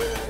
Yeah.